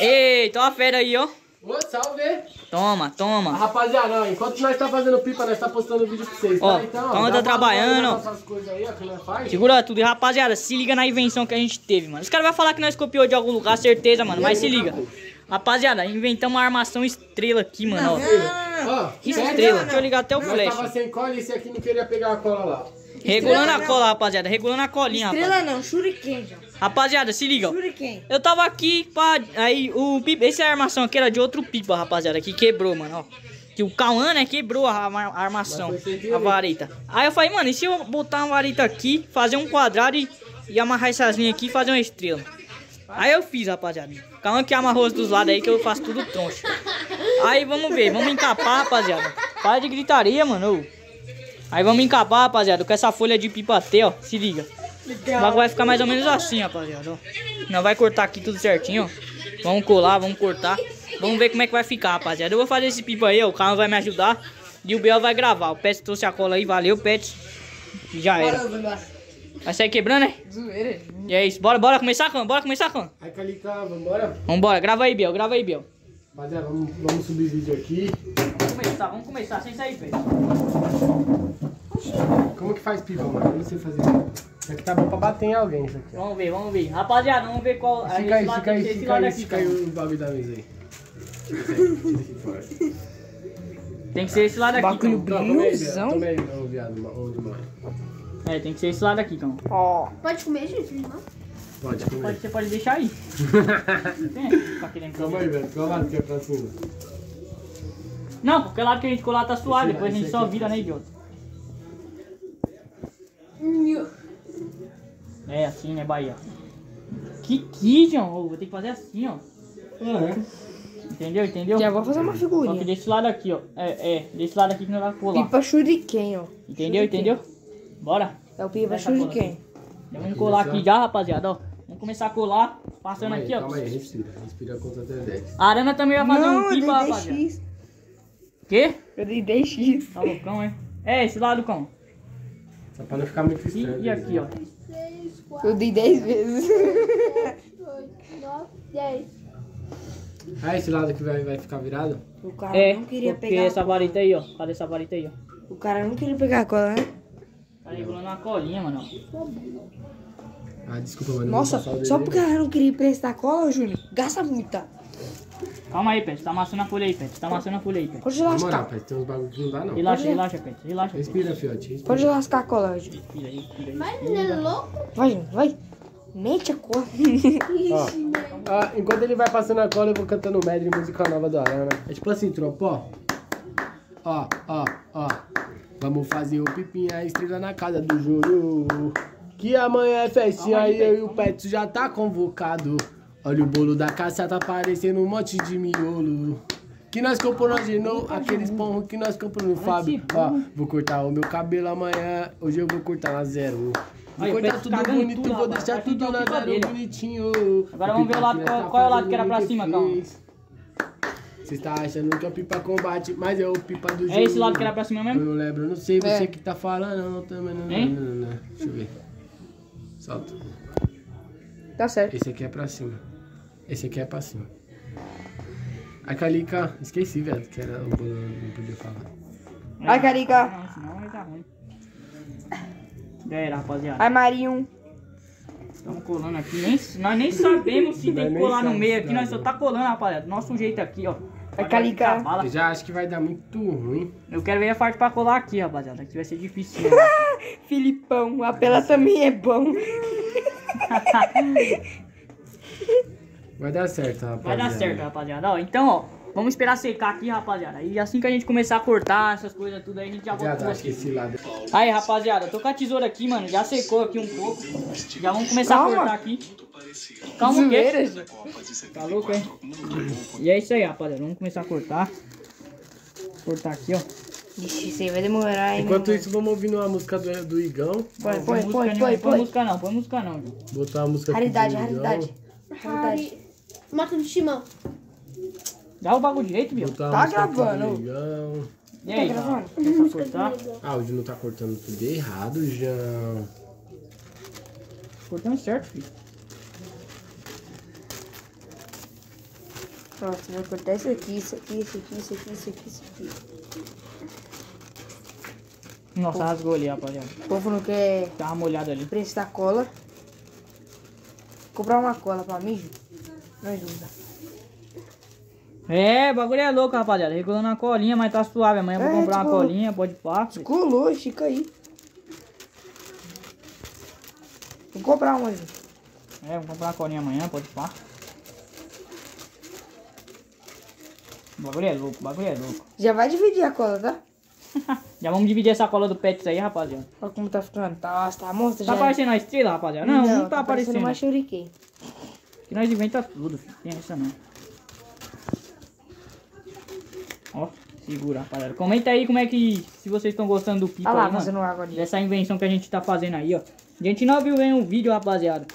Eita, ó a fera aí, ó. Ô, salve! Toma, Ah, toma. Rapaziada, ó, enquanto nós tá fazendo pipa, nós tá postando vídeo pra vocês, Ó, tá? Então, tá trabalhando, aí. Segura tudo. E rapaziada, se liga na invenção que a gente teve, mano. Os caras vão falar que nós copiou de algum lugar, certeza, mano. Mas se liga. Rapaziada, inventamos uma armação estrela aqui, mano. Ó. Ó, Estrela. Deixa eu ligar até o Nós flash. tava sem cola e esse aqui não queria pegar a cola lá. Regulando a cola, rapaziada. Regulando a colinha. Estrela não, shuriken, já. Rapaziada, se liga. Shuriken. Eu tava aqui, pá, aí o pipa, essa armação aqui era de outro pipa, rapaziada, que quebrou, mano, ó. Que o Cauã, né, quebrou a, a armação, a vareta. Aí eu falei, mano, e se eu botar uma vareta aqui, fazer um quadrado e, e amarrar essas linhas aqui e fazer uma estrela? Aí eu fiz, rapaziada. Cauã que amarrou os dos lados aí que eu faço tudo troncho. Aí vamos ver, vamos encapar, rapaziada. Para de gritaria, mano. Aí vamos encapar, rapaziada, com essa folha de pipa T, ó. Se liga. O bagulho vai ficar mais ou menos assim, rapaziada, ó. Nós vai cortar aqui tudo certinho, ó. Vamos colar, vamos cortar. Vamos ver como é que vai ficar, rapaziada. Eu vou fazer esse pipa aí, ó. O carro vai me ajudar. E o Biel vai gravar. O Pet trouxe a cola aí, valeu, Pet. E já era. Vai sair quebrando, né? Zoeira. E é isso. Bora, bora começar, Cão? Bora começar, Cão? Aí, Calica, vambora? Vambora, grava aí, Biel. Grava aí, Biel. Rapaziada, vamos, vamos subir vídeo aqui. Vamos começar, vamos começar. Sem sair, Pet. Como que faz pipa, mano? Eu não sei fazer. Isso aqui tá bom pra bater em alguém, isso aqui. Vamos ver, vamos ver. Rapaziada, vamos ver qual... Fica esse aí, lado fica tem que aí, ser esse fica lado aí, aqui, fica aí o bagulho da mesa aí. Tem que ser esse lado aqui, Bagulho. Não, aí, Brilhosão. aí, ô viado, onde mora. É, tem que ser esse lado aqui, Cão. Ó. Pode comer, gente? Não? Pode Pode, comer. você pode deixar aí. Tem, ficar querendo Calma aí, velho. Qual lado que é pra cima? Não, porque o lado que a gente colar tá suave, depois a gente só vira, né, idiota? É assim, né, Bahia? Que que, João? Ô, Vou ter que fazer assim, ó. Entendeu? Entendeu? Já vou fazer uma Só que figurinha. desse lado aqui, ó. É, é, desse lado aqui que nós vamos colar. Pipa shuriken, ó. Entendeu? Entendeu? Bora. É o pipa shuriken. Vamos colar aqui já, rapaziada, ó. Vamos começar a colar, passando Calma aí, aqui, ó. calma aí, respira. Respira contra até 10. A Arana também vai fazer Não, um pipa, rapaziada. 10x. Quê? Eu dei 10x. Tá loucão, é? É, esse lado, cão. Só pra não ficar muito E, estranho. e aqui, ó. 6, 4, Eu dei 10 vezes. 8, 9, 10. Ah, esse lado aqui vai, vai ficar virado? O cara É, não queria porque pegar. essa vareta aí, ó. Cadê essa vareta aí, ó? O cara não queria pegar a cola, né? Tá regulando uma colinha, mano. Ah, desculpa, mano. Nossa, só porque ela não queria emprestar cola, Júnior, gasta muita. Calma aí, Pet. Tá amassando a folha aí, Pet. Tá amassando a folha aí, Pet. Pode. Na moral, lascar. pai, tem uns bagulho que não dá, não. Relaxa, Pode- relaxa, Pet. Relaxa. Pet. Respira, fiote. Respira. Pode lascar a cola. Respira, respira, Mas ele é louco? Vai, vai. Mete a cola. Ó, ah, enquanto ele vai passando a cola, eu vou cantando o medley musical nova do Arana. É tipo assim, tropa, ó. Ó, ó, ó. Vamos fazer o pipinha estrela na casa do Júnior. Que amanhã é festinha aí, e eu Pet, e o Pet já tá convocado. Olha o bolo da caça, tá parecendo um monte de miolo. Que nós compramos de novo, aqueles pão que nós compramos no Fábio. Ó, vou cortar o meu cabelo amanhã, hoje eu vou cortar na zero. Vou Aí, cortar tudo bonito, tudo, vou rapaz. deixar tudo o na zero bonitinho. Agora vamos ver o lado- qual- é o lado que era pra cima, calma. Você está achando que é o pipa combate, mas é o pipa do jogo. É esse lado que era pra cima Eu mesmo? não lembro, eu não sei você É. que tá falando, não, também não, Hein? não, não, não, não. Deixa eu ver. Solta. Tá certo. Esse aqui é pra cima. Esse aqui é pra cima. A Calica, esqueci, velho, que era o não podia falar. Ai, Carica. Não, senão vai dar ruim. Já era, rapaziada. Ai, Marinho. Estamos colando aqui. Nem, nós nem sabemos se tem que colar no meio aqui. Nós né? só tá colando, rapaziada. Nosso jeito aqui, ó. Vai calicar. Eu já acho que vai dar muito ruim. Eu quero ver a parte pra colar aqui, rapaziada. Aqui vai ser difícil. Filipão, a pela também é bom. Vai dar certo, rapaziada. Vai dar certo, rapaziada. Ó, então, ó, vamos esperar secar aqui, rapaziada. E assim que a gente começar a cortar essas coisas tudo aí, a gente já volta com vocês. esse lado. Aí, rapaziada, tô com a tesoura aqui, mano. Já secou aqui um pouco. Já vamos começar Calma. a cortar aqui. Calma o quê? Tá louco, é? E é isso aí, rapaziada. Vamos começar a cortar. Cortar aqui, ó. Ixi, isso aí vai demorar, hein? Enquanto isso, vamos ouvindo uma música do, do Igão. Põe, Põe põe, música põe, põe, música não, põe música não. Botar uma música aqui Raridade, Igão. raridade. Mata do Timão. Dá o bagulho direito, meu. Tá aqui gravando. do Igão. E aí, Tá gravando? Cortar. Ah, o não tá cortando tudo errado, João. Cortando certo, filho. Nossa, vou cortar isso aqui, isso aqui, isso aqui, isso aqui, isso aqui, isso aqui. Nossa, rasgou ali, rapaziada. O povo não quer Tava molhado ali. prestar cola. Comprar uma cola pra mim, Ju. Usa. É, o bagulho é louco, rapaziada. Regulando a colinha, mas tá suave. Amanhã eu vou É, comprar uma tipo- colinha, pode pá. Colou, fica aí. Vou comprar uma. É, vou comprar uma colinha amanhã, pode pá. O bagulho é louco, o bagulho é louco. Já vai dividir a cola, tá? Já vamos dividir essa cola do Pets aí, rapaziada. Olha como tá ficando. Tá, nossa, tá monstro Tá já. aparecendo a estrela, rapaziada? Não, não, tá, parecendo aparecendo. uma shuriken. Que nós inventa tudo, filho. Tem essa não. Ó, segura, rapaziada. Comenta aí como é que. Se vocês estão gostando do pipa Olha lá, aí, mano. água ali. Dessa invenção que a gente tá fazendo aí, ó. A gente não viu nenhum vídeo, rapaziada.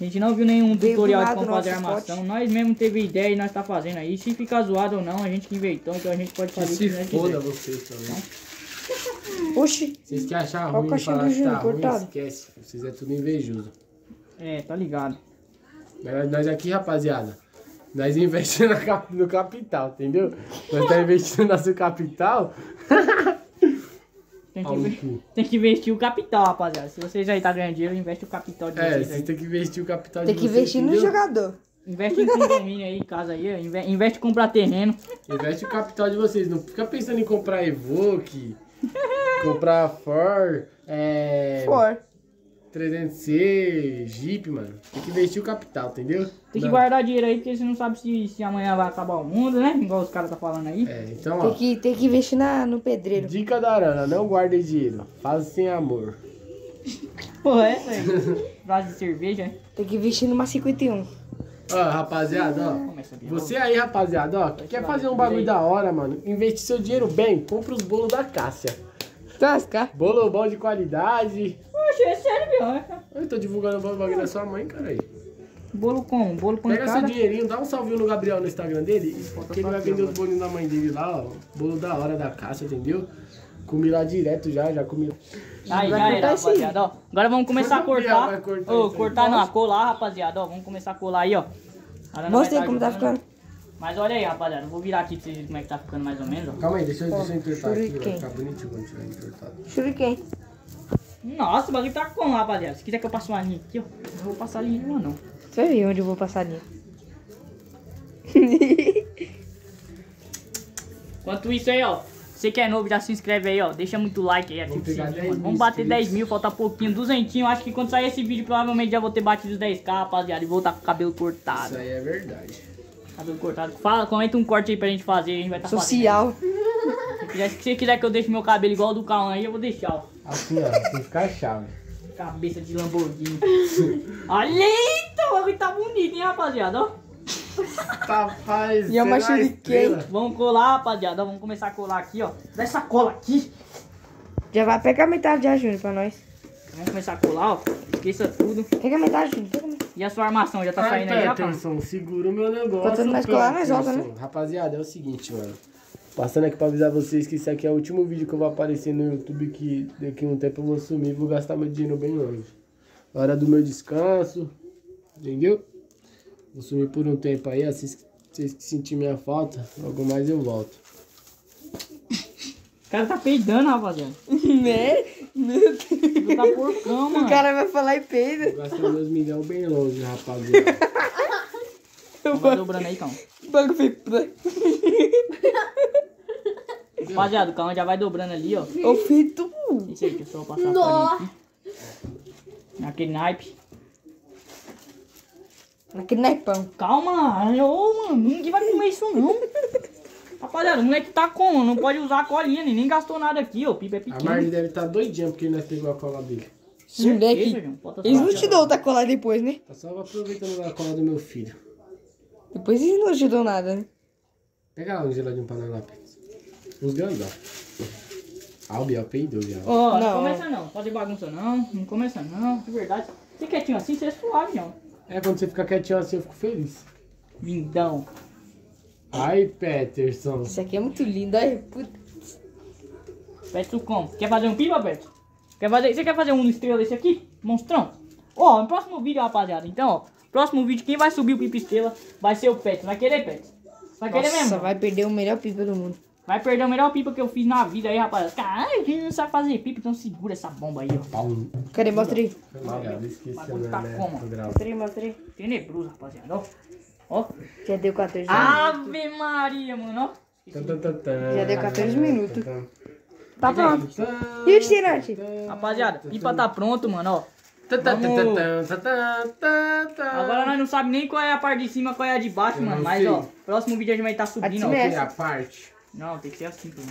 A gente não viu nenhum Veio tutorial de como fazer armação. pote. Nós mesmo teve ideia e nós tá fazendo aí. Se ficar zoado ou não, a gente que inventou, então a gente pode fazer o se que nós foda vocês também. Oxi. Vocês que achar o ruim e falar que tá Júnior ruim, cortado. esquece. Vocês é tudo invejoso. É, tá ligado. Nós, aqui, rapaziada, nós investimos no capital, entendeu? Nós tá investindo no nosso capital. Tem que, Pau no inve- cu. tem que investir o capital, rapaziada. Se vocês aí tá ganhando dinheiro, investe o capital de É, vocês aí. têm que investir o capital Tem de que vocês, investir no entendeu? jogador. Investe em condomínio aí, em casa aí. Inve- Investe em comprar terreno. Investe o capital de vocês. Não fica pensando em comprar Evoque, comprar Ford, é, For. 300C, Jeep, mano. Tem que investir o capital, entendeu? Tem que Não. guardar dinheiro aí, porque você não sabe se, se amanhã vai acabar o mundo, né? Igual os caras tá falando aí. É, então, Tem ó. que, tem que investir na, no pedreiro. Dica da Arana, não guarde dinheiro. Faça sem amor. Pô, é. Frase de cerveja? Tem que investir numa 51. Ó, rapaziada, ó. Você aí, rapaziada, ó, que quer fazer um bagulho da hora, mano, investir seu dinheiro bem, compra os bolos da Cássia. Tasca. Bolo bom de qualidade. Poxa, é sério, meu. Eu tô divulgando o bagulho da sua mãe, cara aí. Bolo com, bolo com Pega seu dinheirinho, dá um salvinho no Gabriel no Instagram dele, que ele vai vender os bolinhos da mãe dele lá, ó. Bolo da hora da Cássia, entendeu? Comi lá direto já, já comi. Aí, já era, rapaziada, ó. Agora vamos começar a cortar. cortar aí. cortar não, a colar, rapaziada, ó. Vamos começar a colar aí, ó. Mostrei vai como tá ficando. Mas olha aí, rapaziada. Vou virar aqui pra vocês verem como é que tá ficando mais ou menos, ó. Calma aí, deixa eu, deixa eu entortar aqui, vai shuriken. ficar bonitinho quando tiver entortado. Shuriken. Nossa, o bagulho tá como, rapaziada? Se quiser que eu passe uma linha aqui, ó. Eu não vou passar linha nenhuma, não. Você vai ver onde eu vou passar linha. Enquanto isso aí, ó. Você que é novo, já se inscreve aí, ó. Deixa muito like aí, ativa o Vamos pegar sininho, 10 mano. mil Vamos bater inscritos. 10 mil, falta pouquinho, duzentinho. Acho que quando sair esse vídeo, provavelmente já vou ter batido os 10k, rapaziada. E voltar com o cabelo cortado. Isso aí é verdade. Cabelo cortado. Fala, comenta um corte aí pra gente fazer, a gente vai tá Social. fazendo. Se quiser, se você quiser que eu deixe meu cabelo igual ao do Cauã aí, eu vou deixar, ó. Assim, ó, tem que ficar chave. Cabeça de Lamborghini. Olha, eita, o bagulho tá bonito, hein, rapaziada, ó. Tá, faz. E é uma shuriken. Vamos colar, rapaziada. Vamos começar a colar aqui, ó. Dá essa cola aqui. Já vai pegar metade já, Júnior, pra nós. Vamos começar a colar, ó. Esqueça tudo. Pega metade, Júnior. Pega metade. E a sua armação já tá saindo aí, rapaz? Peterson, segura o meu negócio. Faltando mais colar, mais volta, Peterson. Rapaziada, é o seguinte, mano. Passando aqui pra avisar vocês que isso aqui é o último vídeo que eu vou aparecer no YouTube, que daqui a um tempo eu vou sumir e vou gastar meu dinheiro bem longe. Hora do meu descanso, entendeu? Vou sumir por um tempo aí, assim, se vocês que sentirem minha falta, logo mais eu volto. O cara tá peidando, rapaziada. Né? Meu Deus. Tu tá porcão, mano. O cara vai falar e peida. Vou gastar meus milhões bem longe, rapaziada. Vai dobrando aí, calma. O bagulho foi... Rapaziada, o calma já vai dobrando ali, ó. Ô, feito. Isso aí, que eu só vou passar a Nossa. aqui. Naquele naipe. Naquele naipão. Calma, ô, mano, ninguém vai comer isso não. Rapaziada, o moleque tá com, não pode usar a colinha, nem, nem gastou nada aqui, ó. O pipa é A pequeno. Marley deve estar doidinha porque nós pegou a cola dele. Esse moleque... Eles não te dão outra colar depois, né? Tá só aproveitando a cola do meu filho. Depois eles não te dão nada, né? Pega lá um geladinho pra nós lá. Uns grandão. Ah, o Biel peidou, Biel. Ó, não. Não. começa não, pode bagunça não, não começa não, de verdade. Você quietinho assim, você é suave, João. É, quando você fica quietinho assim, eu fico feliz. Lindão. Ai, Peterson. Isso aqui é muito lindo, olha. Puta. Petro como? Quer fazer um pipa, Petro? Quer fazer, você quer fazer um estrela desse aqui? Monstrão? Ó, no próximo vídeo, rapaziada, então, ó. Próximo vídeo, quem vai subir o pipa estrela vai ser o Petro. Vai querer, Petro? Nossa, mesmo? vai perder o melhor pipa do mundo. Vai perder a melhor pipa que eu fiz na vida aí, rapaz. Caralho, quem não sabe fazer pipa, então segura essa bomba aí, ó. Cadê? Mostra aí. O tá né? como? do grau. Mostra aí, mostra aí. Tenebroso, rapaziada, ó. Ó. Já deu 14 Ah, minutos. Ave Maria, mano, ó. Já deu 14 minutos. Tan, Tá pronto. E o tirante? Rapaziada, pipa tá pronto, mano, ó. Vamos-. Agora nós não sabemos nem qual é a parte de cima, qual é a de baixo, Eu mano. Mas, sei. ó, próximo vídeo a gente vai estar subindo, ó. É a parte. Não, tem que ser assim, pô.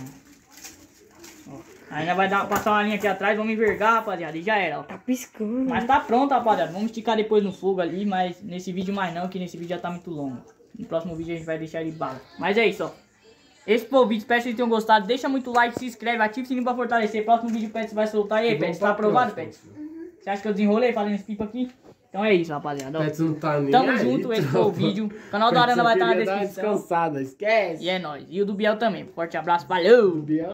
Ó. Ainda vai dar, passar uma linha aqui atrás, vamos envergar, rapaziada, e já era, ó. Tá piscando. Mas tá pronto, rapaziada. Vamos esticar depois no fogo ali, mas nesse vídeo mais não, que nesse vídeo já tá muito longo. No próximo vídeo a gente vai deixar ele bala. Mas é isso, ó. Esse foi o vídeo, espero que vocês tenham gostado. Deixa muito like, se inscreve, ativa o sininho pra fortalecer. Próximo vídeo o Pets vai soltar. E aí, Pets, tá aprovado, Pets? Você acha que eu desenrolei fazendo esse pipa aqui? Então é isso, rapaziada. não tá nem Tamo aí, junto, esse foi o vídeo. O canal da Arana vai estar na dar uma descrição. Descansada, esquece. E é nóis. E o do Biel também. Forte abraço, valeu! Biel.